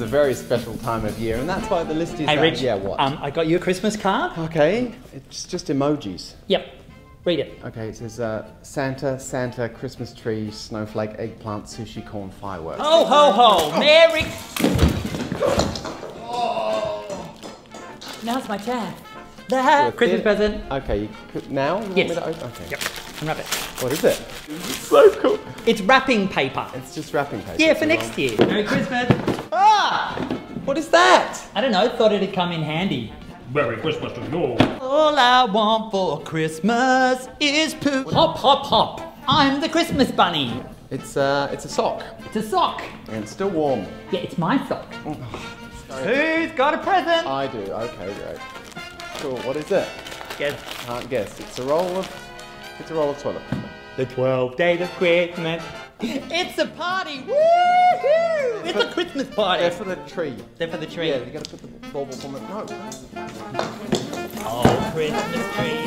is a very special time of year, and that's why the Listies. Hey, out. Rich. Yeah, what? Um, I got you a Christmas card. okay, it's just emojis. Yep. Read it. Okay, it says uh, Santa, Santa, Christmas tree, snowflake, eggplant, sushi, corn, fireworks. Ho ho ho! Merry. Now's my chance. The Christmas present. Okay, you could, now you want Yes. me to open? Okay. Yep. Unwrap it. What is it? It's so cool. It's wrapping paper. It's just wrapping paper. Yeah, for next long. year. Merry Christmas. What is that? I don't know. Thought it'd come in handy. Merry Christmas to you. All I want for Christmas is poo. Hop, hop, hop. I'm the Christmas bunny. It's uh, it's a sock, It's a sock. and it's still warm. Yeah, it's my sock. Oh, Who's got a present? I do. Okay, great. Cool. What is it? Guess Can't guess. It's a roll of. It's a roll of toilet paper. the 12 days of Christmas. It's a party. Woohoo! It's a Christmas party. They're for the tree. They're for the tree. Yeah, you gotta put the bauble on the. No. Oh, Christmas tree.